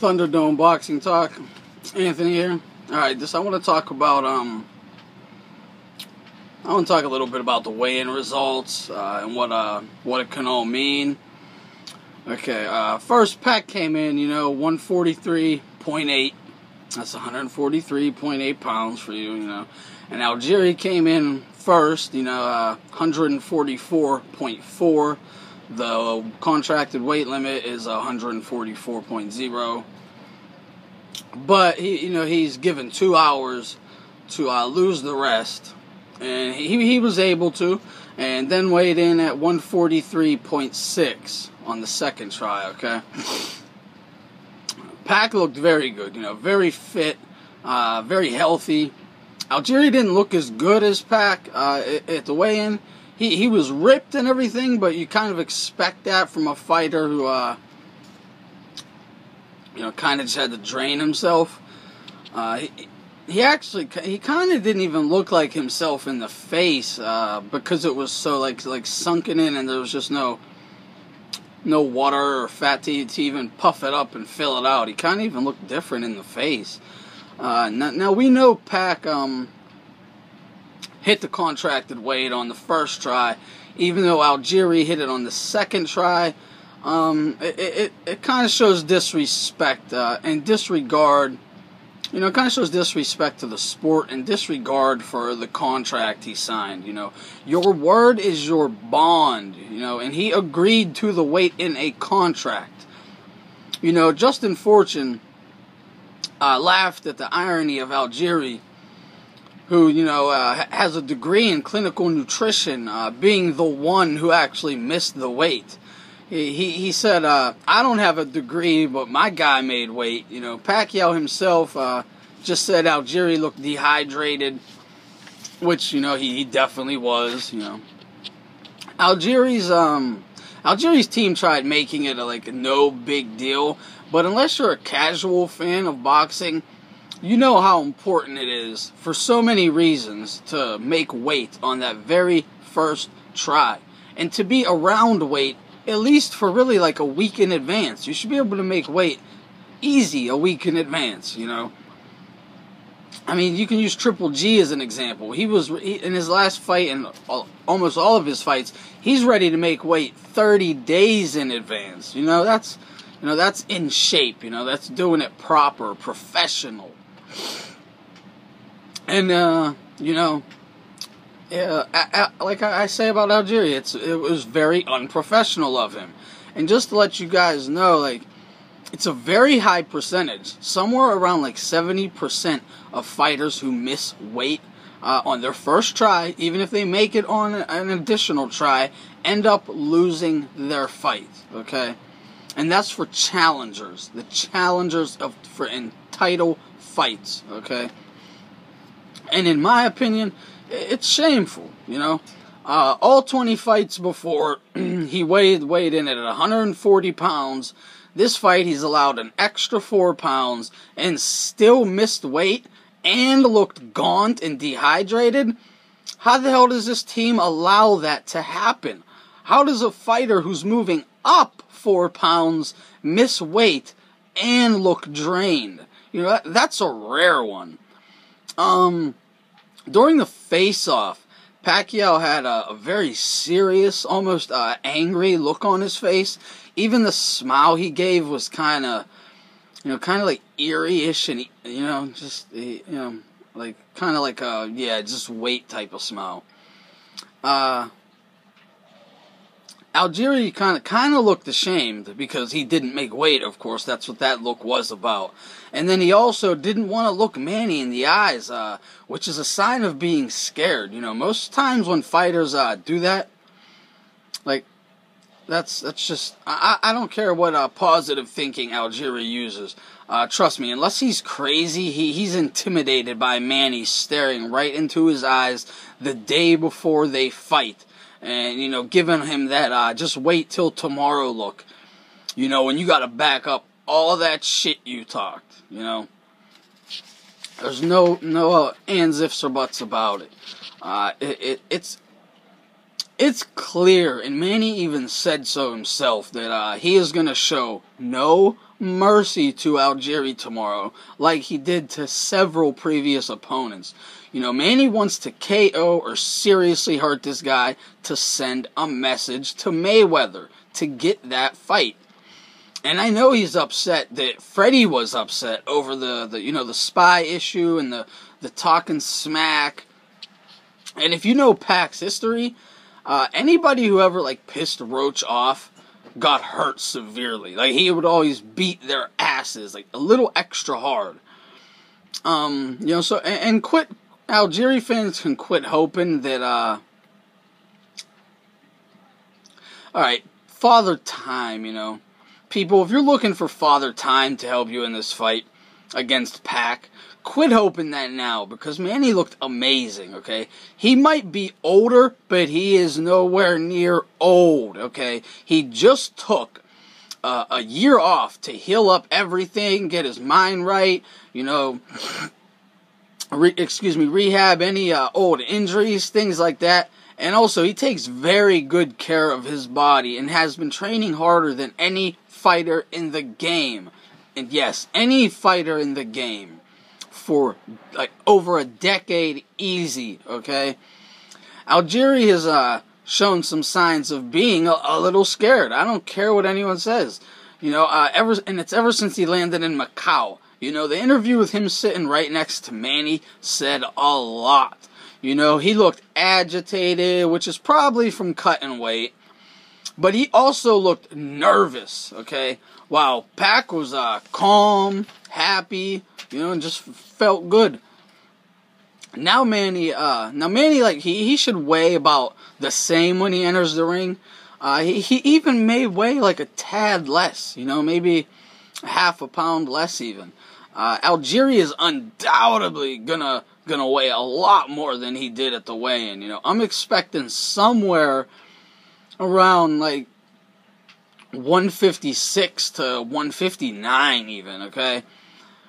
Thunderdome Boxing Talk. Anthony here. Alright, this I want to talk about um I want to talk a little bit about the weigh-in results uh, and what uh what it can all mean. Okay, uh first Pac came in, you know, 143.8. That's 143.8 pounds for you, you know. And Algieri came in first, you know, uh 144.4 the contracted weight limit is 144.0. But he, you know, he's given two hours to uh, lose the rest, and he he was able to, and then weighed in at 143.6 on the second try. Okay. Pac looked very good, you know, very fit, uh, very healthy. Algieri didn't look as good as Pac uh, at the weigh-in he he was ripped and everything, but you kind of expect that from a fighter who uh, you know kind of just had to drain himself. Uh, he, he actually he kind of didn't even look like himself in the face uh, because it was so like like sunken in and there was just no no water or fat to, to even puff it up and fill it out. He kind of even looked different in the face. Uh, now, now, we know Pac um, hit the contracted weight on the first try, even though Algieri hit it on the second try. Um, it it, it kind of shows disrespect uh, and disregard. You know, it kind of shows disrespect to the sport and disregard for the contract he signed. You know, your word is your bond. You know, and he agreed to the weight in a contract. You know, Justin Fortune uh, laughed at the irony of Algieri who you know uh, has a degree in clinical nutrition, uh, being the one who actually missed the weight. He he, he said, uh, "I don't have a degree, but my guy made weight." You know, Pacquiao himself uh, just said Algieri looked dehydrated, which you know he, he definitely was. You know, Algieri's um Algieri's team tried making it a, like no big deal, but unless you're a casual fan of boxing you know how important it is for so many reasons to make weight on that very first try and to be around weight at least for really like a week in advance. You should be able to make weight easy a week in advance, you know. I mean, you can use Triple G as an example. He was in his last fight and almost all of his fights, he's ready to make weight 30 days in advance. You know, that's you know, that's in shape, you know, that's doing it proper, professional. And uh, you know, yeah, like I say about Algieri, it's it was very unprofessional of him. And just to let you guys know, like it's a very high percentage, somewhere around like seventy percent of fighters who miss weight uh, on their first try, even if they make it on an additional try, end up losing their fight. Okay, and that's for challengers, the challengers of for in title fights, okay? And in my opinion, it's shameful, you know? Uh, all 20 fights before, he weighed, weighed in at 140 pounds. This fight, he's allowed an extra 4 pounds and still missed weight and looked gaunt and dehydrated. How the hell does this team allow that to happen? How does a fighter who's moving up 4 pounds miss weight and look drained? You know, that, that's a rare one. Um, during the face-off, Pacquiao had a, a very serious, almost uh, angry look on his face. Even the smile he gave was kind of, you know, kind of like eerie-ish, and you know, just you know, like kind of like a yeah, just weight type of smile. Uh, Algieri kind of kind of looked ashamed because he didn't make weight. Of course, that's what that look was about. And then he also didn't want to look Manny in the eyes, uh, which is a sign of being scared. You know, most times when fighters uh, do that, like that's that's just I, I don't care what uh, positive thinking Algieri uses. Uh, trust me, unless he's crazy, he, he's intimidated by Manny staring right into his eyes the day before they fight and you know giving him that uh, just wait till tomorrow look. You know when you got to back up all that shit you talked you know? There's no no uh, ands ifs or buts about it. Uh, it, it it's it's clear and manny even said so himself that uh, he is going to show no mercy to Algieri tomorrow, like he did to several previous opponents. You know, Manny wants to KO or seriously hurt this guy to send a message to Mayweather to get that fight. And I know he's upset that Freddie was upset over the, the you know the spy issue and the the talking smack. And if you know Pac's history, uh, anybody who ever like pissed Roach off got hurt severely. Like he would always beat their asses like a little extra hard. Um, you know, so and, and quit Algieri fans can quit hoping that uh All right, father time, you know. People, if you're looking for father time to help you in this fight against Pac, quit hoping that now because Manny looked amazing, okay? He might be older, but he is nowhere near old, okay? He just took uh, a year off to heal up everything, get his mind right, you know, re- excuse me, rehab any uh, old injuries, things like that. And also, he takes very good care of his body and has been training harder than any fighter in the game. And yes, any fighter in the game for like over a decade easy, okay? Algieri has uh, shown some signs of being a, a, little scared. I don't care what anyone says. You know, uh, ever and it's ever since he landed in Macau. You know, the interview with him sitting right next to Manny said a lot. You know, he looked agitated, which is probably from cutting weight. But he also looked nervous, okay? While Pac was uh, calm, happy, you know, and just felt good. Now Manny, uh, now Manny, like, he, he should weigh about the same when he enters the ring. Uh, he, he even may weigh like a tad less, you know, maybe half a pound less even. Uh, Algieri is undoubtedly gonna gonna weigh a lot more than he did at the weigh-in. You know, I'm expecting somewhere around like 156 to 159 even. Okay,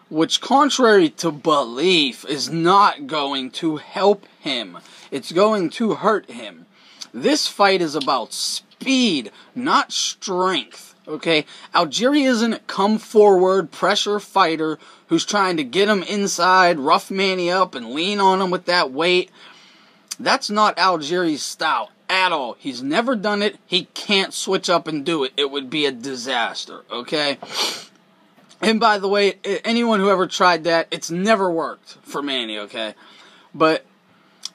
which contrary to belief is not going to help him. It's going to hurt him. This fight is about speed, not strength. Okay, Algieri isn't a come forward pressure fighter who's trying to get him inside, rough Manny up, and lean on him with that weight. That's not Algieri's style at all. He's never done it. He can't switch up and do it. It would be a disaster. Okay. And by the way, anyone who ever tried that, it's never worked for Manny. Okay, but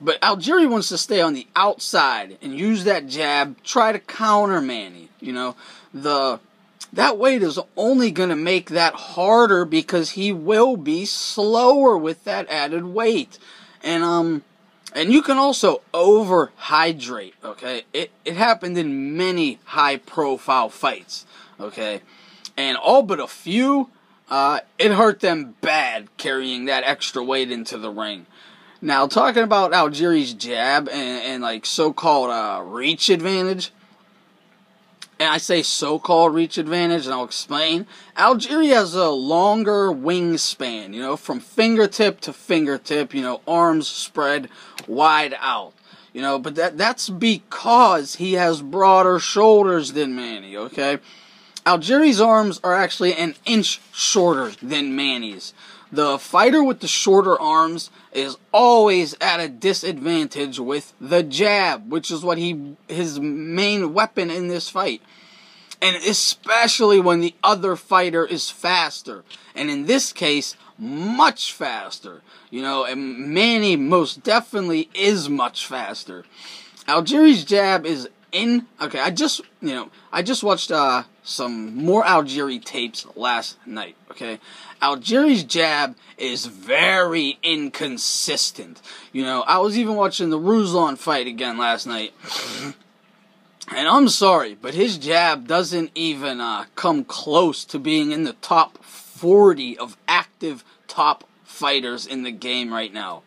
but Algieri wants to stay on the outside and use that jab, try to counter Manny. You know, the that weight is only going to make that harder because he will be slower with that added weight. And um and you can also overhydrate, okay? It it happened in many high profile fights, okay? And all but a few uh, it hurt them bad carrying that extra weight into the ring. Now, talking about Algieri's jab and, and like so-called uh, reach advantage, and I say so-called reach advantage, and I'll explain. Algieri has a longer wingspan, you know, from fingertip to fingertip, you know, arms spread wide out. You know, but that that's because he has broader shoulders than Manny, okay? Algieri's arms are actually an inch shorter than Manny's. The fighter with the shorter arms is always at a disadvantage with the jab, which is what he his main weapon in this fight. And especially when the other fighter is faster. And in this case, much faster. You know, and Manny most definitely is much faster. Algieri's jab is in okay, I just you know, I just watched uh some more Algieri tapes last night, okay? Algieri's jab is very inconsistent. You know, I was even watching the Ruslan fight again last night. And I'm sorry, but his jab doesn't even uh, come close to being in the top 40 of active top fighters in the game right now.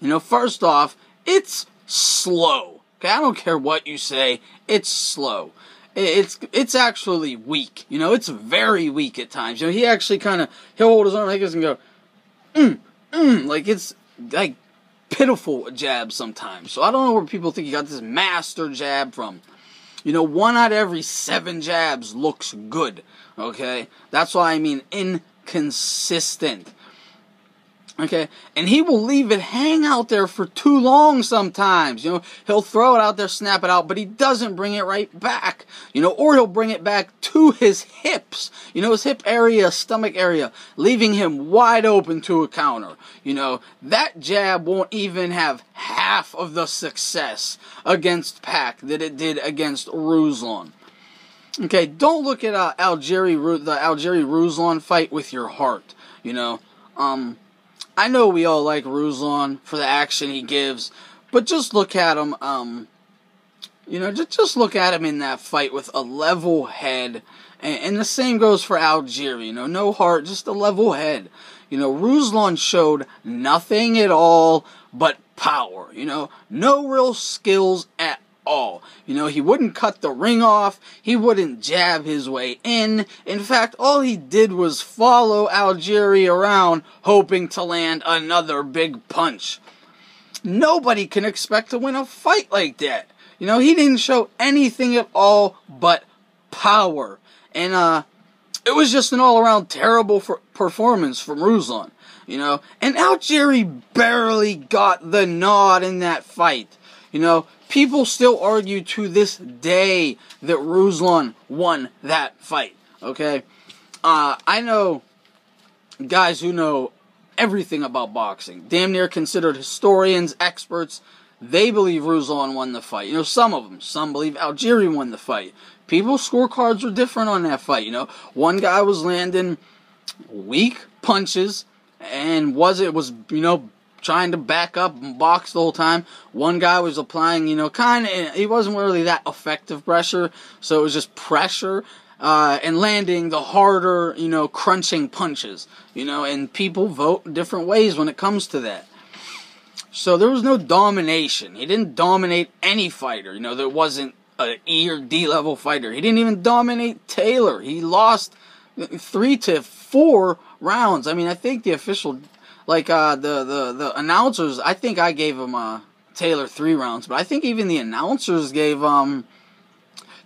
You know, first off, it's slow. Okay, I don't care what you say, it's slow it's it's actually weak. You know, it's very weak at times. You know, he actually kind of he'll hold his arm like this and go, mm, mm, like it's like pitiful jab sometimes. So I don't know where people think he got this master jab from. You know, one out of every seven jabs looks good. Okay? That's why I mean inconsistent. Okay, and he will leave it hang out there for too long sometimes. You know, he'll throw it out there, snap it out, but he doesn't bring it right back. You know, or he'll bring it back to his hips, you know, his hip area, stomach area, leaving him wide open to a counter. You know, that jab won't even have half of the success against Pac that it did against Ruslan. Okay, don't look at uh, Algieri, the Algieri Ruslan fight with your heart. You know, um, I know we all like Ruslan for the action he gives, but just look at him. Um, you know, just just look at him in that fight with a level head, and, and the same goes for Algieri. You know, no heart, just a level head. You know, Ruslan showed nothing at all but power. You know, no real skills at all. You know, he wouldn't cut the ring off, he wouldn't jab his way in. In fact, all he did was follow Algieri around, hoping to land another big punch. Nobody can expect to win a fight like that. You know, he didn't show anything at all but power. And, uh, it was just an all around terrible performance from Ruslan. You know, and Algieri barely got the nod in that fight. You know, people still argue to this day that Ruslan won that fight. Okay? Uh, I know guys who know everything about boxing, damn near considered historians, experts. They believe Ruslan won the fight. You know, some of them. Some believe Algieri won the fight. People's scorecards were different on that fight. You know, one guy was landing weak punches and was it was you know trying to back up and box the whole time. One guy was applying, you know, kind of, he wasn't really that effective pressure, so it was just pressure. Uh, and landing the harder, you know, crunching punches, you know, and people vote different ways when it comes to that. So there was no domination. He didn't dominate any fighter, you know, there wasn't an E or D level fighter. He didn't even dominate Taylor. He lost three to four rounds. I mean, I think the official like uh, the the the announcers. I think I gave him uh, Taylor three rounds, but I think even the announcers gave um,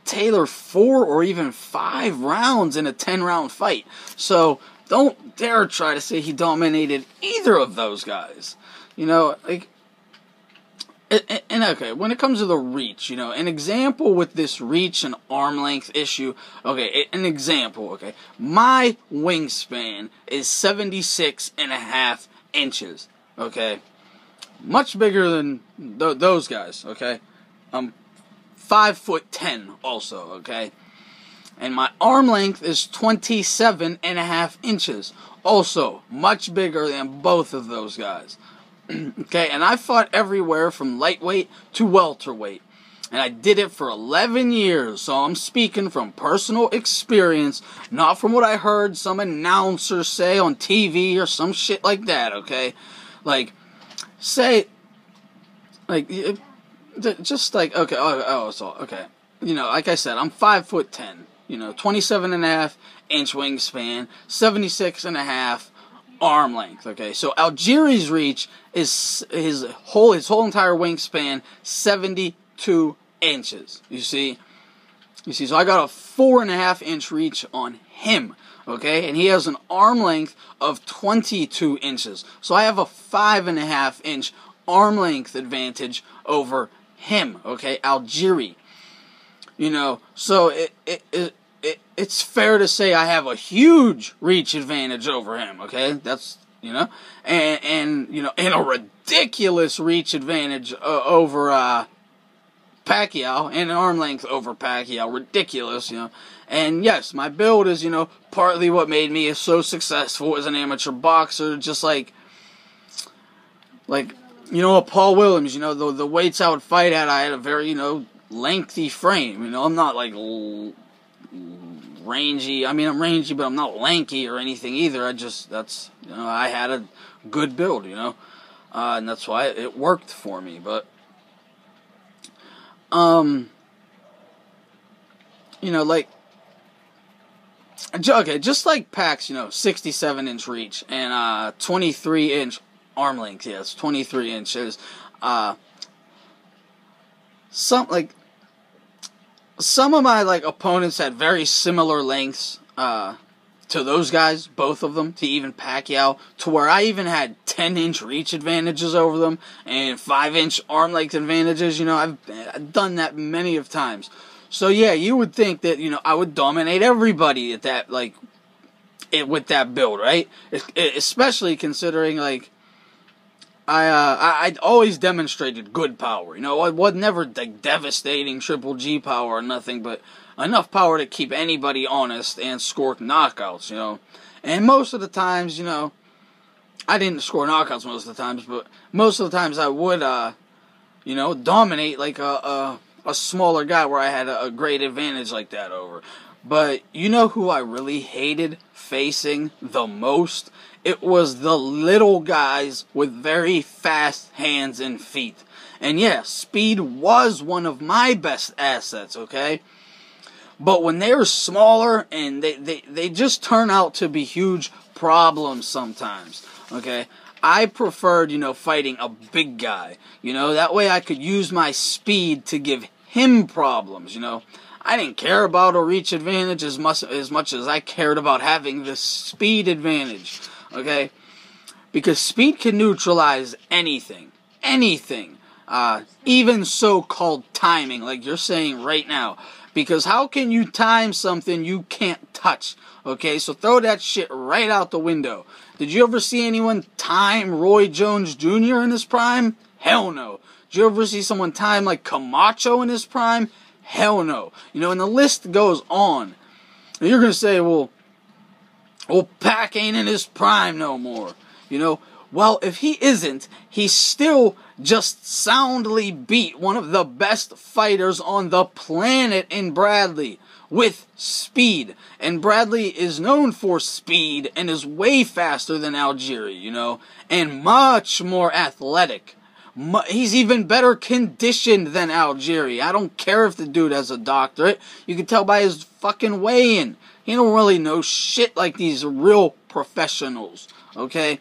Taylor four or even five rounds in a ten round fight. So don't dare try to say he dominated either of those guys. You know, like. And, and okay, when it comes to the reach, you know, an example with this reach and arm length issue, okay, an example, okay, my wingspan is 76 and a half inches. Okay, much bigger than th- those guys. Okay, I'm five foot ten. Also, okay, and my arm length is 27 and a half inches. Also, much bigger than both of those guys. okay, and I fought everywhere from lightweight to welterweight. And I did it for 11 years, so I'm speaking from personal experience, not from what I heard some announcer say on TV or some shit like that, okay? Like, say, like, just like, okay, oh, oh so, okay. You know, like I said, I'm 5 foot 10, you know, 27 and a half inch wingspan, 76 and a half arm length. Okay, so Algieri's reach is his whole his whole entire wingspan, seventy two inches. You see? You see, so I got a four and a half inch reach on him. Okay, and he has an arm length of 22 inches. So I have a five and a half inch arm length advantage over him. Okay, Algieri. You know, so it, it, it, it, it's fair to say I have a huge reach advantage over him. Okay, that's you know, and and you know, and a ridiculous reach advantage uh, over uh, Pacquiao and an arm length over Pacquiao. Ridiculous, you know. And yes, my build is, you know, partly what made me so successful as an amateur boxer. Just like, like, you know, Paul Williams, you know, the, the weights I would fight at, I had a very, you know, lengthy frame. You know, I'm not like l- rangy. I mean, I'm rangy, but I'm not lanky or anything either. I just, that's, you know, I had a good build, you know. Uh, and that's why it worked for me. But um, you know, like, okay, just like Pac's, you know, 67 inch reach and uh, 23 inch arm length, yes, 23 inches. Uh, some like some of my like opponents had very similar lengths uh, to those guys, both of them, to even Pacquiao, to where I even had 10 inch reach advantages over them and 5 inch arm length advantages. You know, I've, I've done that many of times. So yeah, you would think that, you know, I would dominate everybody at that, like, it, with that build, right? Especially considering, like, I, uh, I, always demonstrated good power. You know, I was never like devastating triple G power or nothing, but enough power to keep anybody honest and score knockouts, you know. And most of the times, you know, I didn't score knockouts most of the times, but most of the times I would, uh, you know, dominate like a, a, a smaller guy where I had a, a great advantage like that over. But you know who I really hated facing the most? It was the little guys with very fast hands and feet. And yeah, speed was one of my best assets, okay? But when they're smaller and they, they, they just turn out to be huge problems sometimes. Okay? I preferred, you know, fighting a big guy. You know, that way I could use my speed to give him problems, you know. I didn't care about a reach advantage as much as much as I cared about having the speed advantage. Okay? Because speed can neutralize anything. Anything. Uh, even so-called timing, like you're saying right now. Because how can you time something you can't touch? Okay, so throw that shit right out the window. Did you ever see anyone time Roy Jones Jr. in his prime? Hell no. Did you ever see someone time like Camacho in his prime? Hell no. You know, and the list goes on. And you're gonna say, well, well, Pac ain't in his prime no more. You know, well, if he isn't, he still just soundly beat one of the best fighters on the planet in Bradley with speed. And Bradley is known for speed and is way faster than Algieri, you know, and much more athletic. He's even better conditioned than Algieri. I don't care if the dude has a doctorate. You can tell by his fucking weighing. He don't really know shit like these real professionals, okay?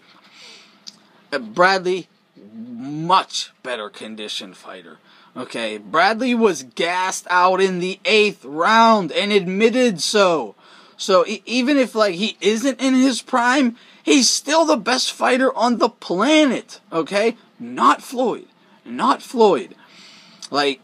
Bradley, much better conditioned fighter. Okay, Bradley was gassed out in the eighth round and admitted so. So even if like he isn't in his prime, he's still the best fighter on the planet. Okay, not Floyd, not Floyd. Like,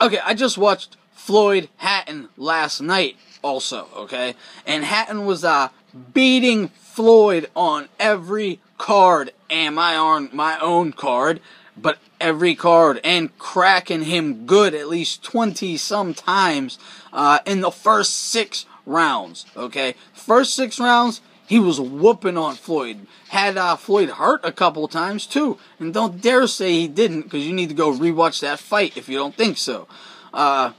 okay, I just watched Floyd Hatton last night. Also, okay, and Hatton was uh beating Floyd on every card and my on my own card, but every card and cracking him good at least 20 some times uh, in the first six rounds. Okay, first six rounds he was whooping on Floyd. Had uh, Floyd hurt a couple times too, and don't dare say he didn't because you need to go rewatch that fight if you don't think so. Uh,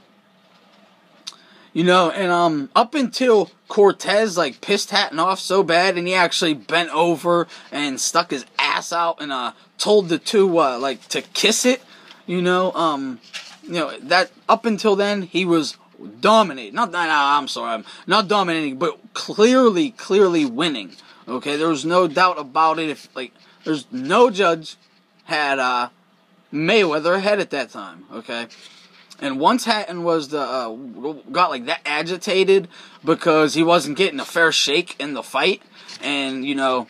you know, and um, up until Cortez like pissed Hatton off so bad, and he actually bent over and stuck his ass out and uh told the two uh like to kiss it. You know, um, you know that up until then he was dominating. Not that I'm sorry, I'm not dominating, but clearly, clearly winning. Okay, there was no doubt about it. If like, there's no judge had uh Mayweather ahead at that time. Okay. And once Hatton was the uh, got like that agitated because he wasn't getting a fair shake in the fight, and you know,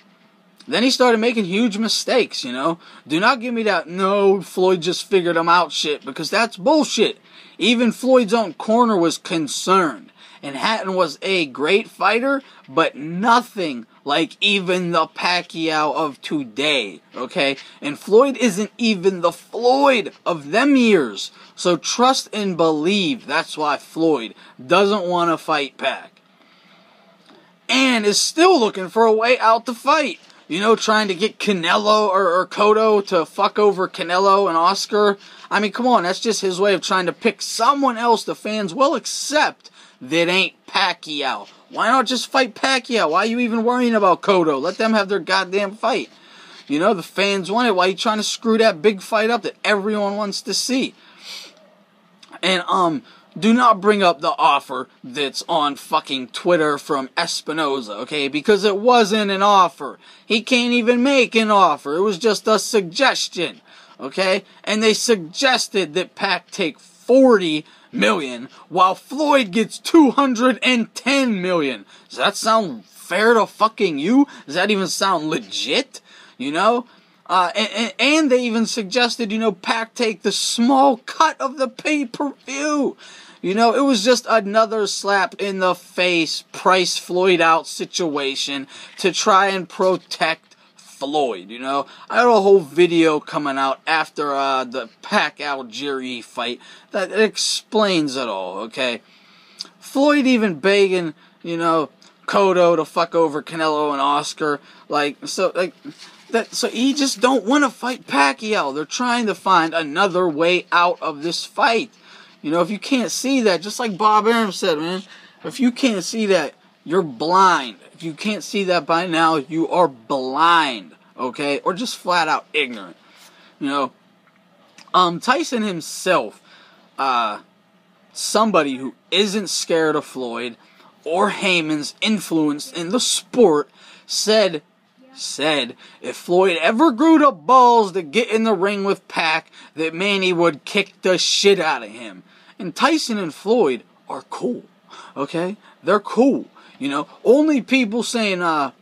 then he started making huge mistakes. You know, do not give me that no Floyd just figured him out shit because that's bullshit. Even Floyd's own corner was concerned, and Hatton was a great fighter, but nothing like even the Pacquiao of today, okay? And Floyd isn't even the Floyd of them years. So trust and believe that's why Floyd doesn't want to fight Pac. And is still looking for a way out to fight. You know, trying to get Canelo or, or Cotto to fuck over Canelo and Oscar. I mean, come on, that's just his way of trying to pick someone else the fans will accept that ain't Pacquiao. Why not just fight Pacquiao? Why are you even worrying about Cotto? Let them have their goddamn fight. You know, the fans want it. Why are you trying to screw that big fight up that everyone wants to see? And, um, do not bring up the offer that's on fucking Twitter from Espinoza, okay? Because it wasn't an offer. He can't even make an offer. It was just a suggestion, okay? And they suggested that Pac take 40 million, while Floyd gets 210 million. Does that sound fair to fucking you? Does that even sound legit? You know? Uh, and, and, they even suggested, you know, Pac take the small cut of the pay per view. You know, it was just another slap in the face, Price Floyd out situation to try and protect Floyd. You know, I had a whole video coming out after uh, the Pac Algieri fight that explains it all. Okay, Floyd even begging, you know, Cotto to fuck over Canelo and Oscar, like so, like that. So he just don't want to fight Pacquiao. They're trying to find another way out of this fight. You know, if you can't see that, just like Bob Arum said, man, if you can't see that, you're blind. If you can't see that by now, you are blind, okay? Or just flat out ignorant. You know, um, Tyson himself, uh, somebody who isn't scared of Floyd or Haymon's influence in the sport, said said if Floyd ever grew the balls to get in the ring with Pac, that Manny would kick the shit out of him. And Tyson and Floyd are cool. Okay? They're cool. You know, only people saying uh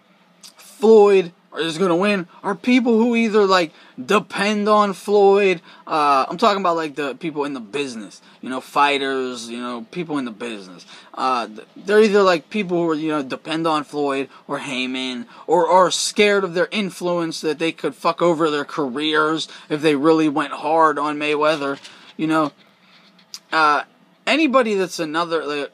Floyd is going to win are people who either like depend on Floyd. Uh, I'm talking about like the people in the business, you know, fighters, you know, people in the business. Uh, they're either like people who are, you know depend on Floyd or Haymon or are scared of their influence that they could fuck over their careers if they really went hard on Mayweather. You know, uh, anybody that's another.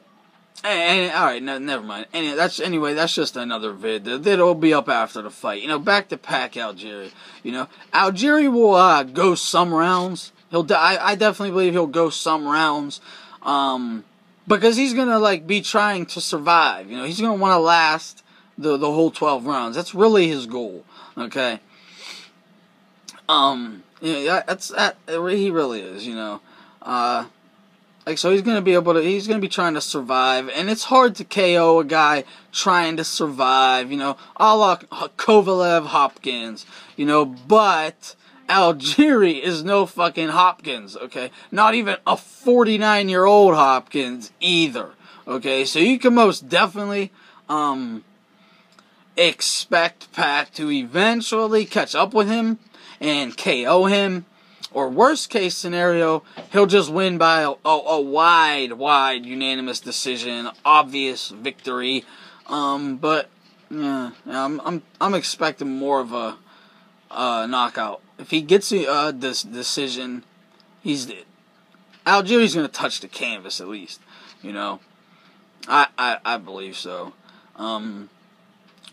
Like, and, all right, no, never mind. Anyway, that's anyway. That's just another vid. That'll be up after the fight. You know, back to Pac Algieri. You know, Algieri will uh, go some rounds. He'll. I, I definitely believe he'll go some rounds. Um, because he's gonna like be trying to survive. You know, he's gonna want to last the the whole twelve rounds. That's really his goal. Okay. Um. Yeah, that's that. He really is. You know. Uh like so he's gonna be able to he's gonna be trying to survive and it's hard to KO a guy trying to survive, you know, a la Kovalev Hopkins, you know, but Algieri is no fucking Hopkins, okay? Not even a 49 year old Hopkins either, okay? So you can most definitely, um, expect Pac to eventually catch up with him and KO him or worst case scenario, he'll just win by a, a, a wide, wide unanimous decision, obvious victory. Um, but yeah, I'm I'm I'm expecting more of a uh, knockout. If he gets uh, this decision, he's Algieri's gonna touch the canvas at least. You know, I I, I believe so. Um,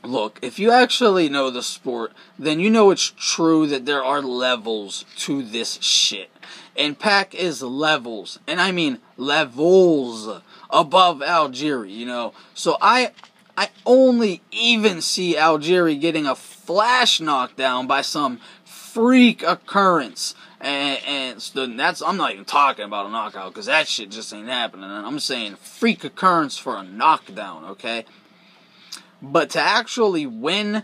Look, if you actually know the sport, then you know it's true that there are levels to this shit. And Pac is levels, and I mean levels above Algieri, you know. So I I only even see Algieri getting a flash knockdown by some freak occurrence. And, and that's I'm not even talking about a knockout because that shit just ain't happening. I'm saying freak occurrence for a knockdown, okay? But to actually win,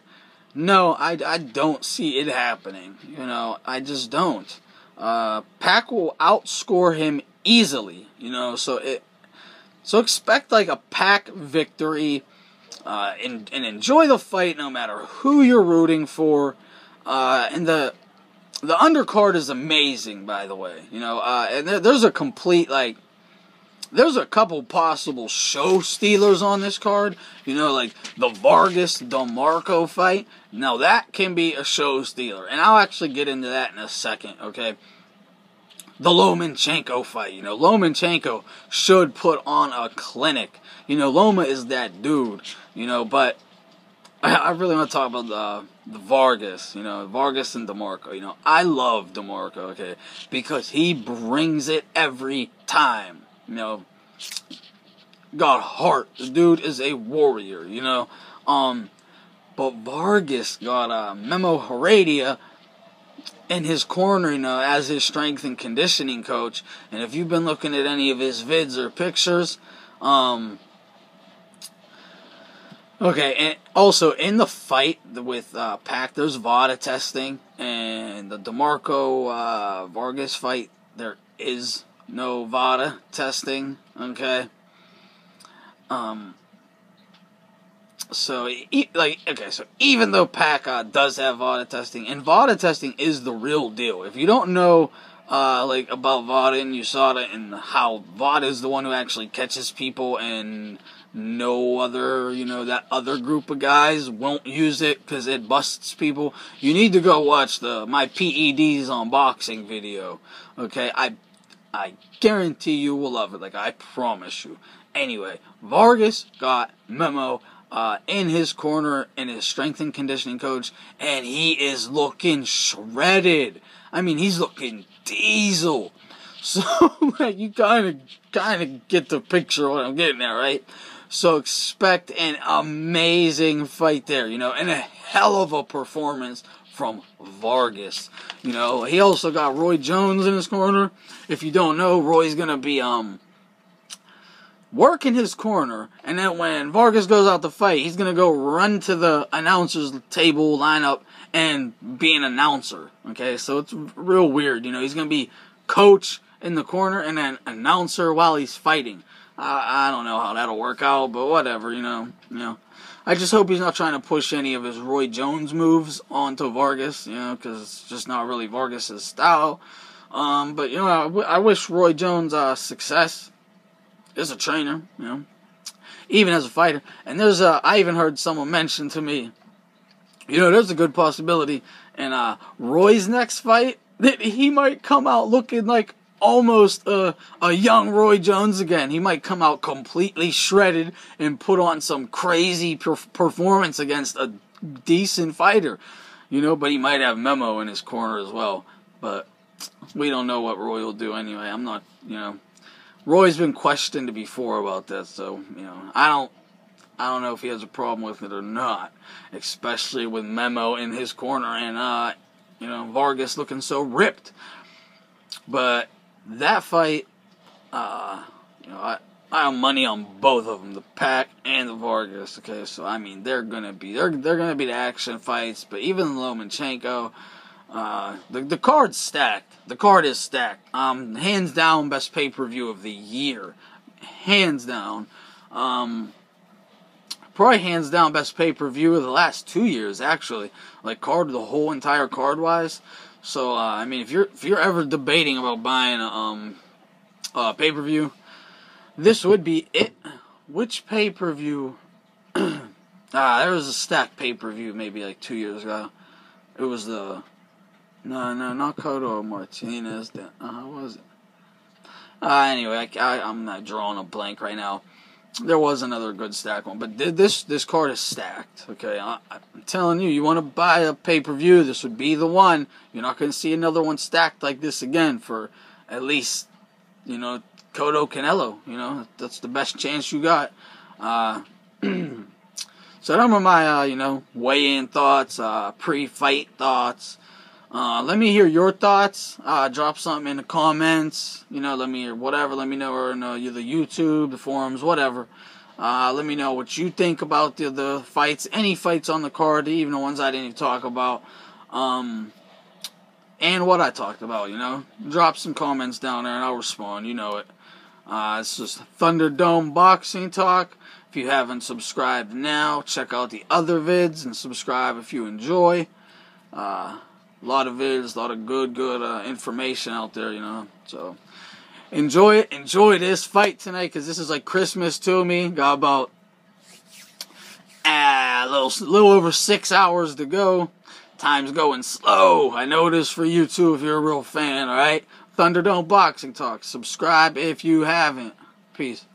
no, I, I don't see it happening. You know, I just don't. Uh, Pac will outscore him easily. You know, so it so expect like a Pac victory, uh, and and enjoy the fight no matter who you're rooting for. Uh, and the the undercard is amazing, by the way. You know, uh, and there, there's a complete like there's a couple possible show stealers on this card. You know, like the Vargas DeMarco fight. Now that can be a show stealer, and I'll actually get into that in a second. Okay. The Lomachenko fight. You know, Lomachenko should put on a clinic. You know, Loma is that dude. You know, but I really want to talk about the the Vargas, you know, Vargas and DeMarco. You know, I love DeMarco, okay, because he brings it every time you know, got heart. The dude is a warrior, you know. Um, but Vargas got uh, Memo Heredia in his corner, you know, as his strength and conditioning coach. And if you've been looking at any of his vids or pictures, um, okay, and also in the fight with uh, Pac, there's VADA testing, and the DeMarco uh, Vargas fight, there is no VADA testing. Okay. Um. So, e- like, okay, so even though PAC uh, does have VADA testing, and VADA testing is the real deal. If you don't know, uh, like, about VADA and USADA and how VADA is the one who actually catches people and no other, you know, that other group of guys won't use it because it busts people, you need to go watch the my PEDs unboxing video. Okay, I I guarantee you will love it. Like I promise you. Anyway, Vargas got memo uh, in his corner in his strength and conditioning coach, and he is looking shredded. I mean, he's looking diesel. So like you kind of kind of get the picture what I'm getting at, right? So expect an amazing fight there, you know, and a hell of a performance from Vargas. You know, he also got Roy Jones in his corner. If you don't know, Roy's gonna be um working his corner, and then when Vargas goes out to fight, he's gonna go run to the announcers table lineup and be an announcer. Okay, so it's real weird. You know, he's gonna be coach in the corner and then announcer while he's fighting. I, I don't know how that'll work out, but whatever. You know, you know. I just hope he's not trying to push any of his Roy Jones moves onto Vargas, you know, because it's just not really Vargas's style. Um, but you know, I, w- I wish Roy Jones uh, success as a trainer, you know, even as a fighter. And there's I even heard someone mention to me, you know, there's a good possibility in uh, Roy's next fight that he might come out looking like almost a, a young Roy Jones again. He might come out completely shredded and put on some crazy per- performance against a decent fighter, you know, but he might have Memo in his corner as well. But we don't know what Roy will do anyway. I'm not, you know, Roy's been questioned before about that, so you know, I don't, I don't know if he has a problem with it or not, especially with Memo in his corner and uh, you know, Vargas looking so ripped. But that fight, uh, you know, I. I have money on both of them, the PAC and the Vargas. Okay, so I mean they're gonna be they're they're gonna be the action fights, but even Lomachenko, uh, the the card's stacked. The card is stacked. Um, hands down, best pay per view of the year, hands down. Um, probably hands down best pay per view of the last two years, actually. Like card, the whole entire card wise. So uh, I mean, if you're if you're ever debating about buying a um, uh, pay per view, this would be it. Which pay per view? ah, there was a stacked pay per view maybe like two years ago. It was the no, no, not Cotto Martinez. Uh, how was it? Uh, anyway, I, I, I'm not drawing a blank right now. There was another good stack one, but this this card is stacked. Okay, I, I'm telling you, you want to buy a pay per view, this would be the one. You're not going to see another one stacked like this again for at least, you know, Cotto Canelo. You know, that's the best chance you got. Uh, so them are my, uh, you know, weigh-in thoughts, uh, pre-fight thoughts. Uh, let me hear your thoughts. Uh, drop something in the comments. You know, let me hear whatever. Let me know or no, the YouTube, the forums, whatever. Uh, let me know what you think about the the fights, any fights on the card, even the ones I didn't even talk about, um, and what I talked about. You know, drop some comments down there and I'll respond. You know it. Uh, it's just Thunderdome Boxing Talk. If you haven't subscribed now, check out the other vids and subscribe if you enjoy. Uh, a lot of vids, a lot of good, good uh, information out there, you know. So enjoy it. Enjoy this fight tonight because this is like Christmas to me. Got about ah, a little, little over six hours to go. Time's going slow. I know this for you too if you're a real fan, alright? Thunderdome Boxing Talk. Subscribe if you haven't. Peace.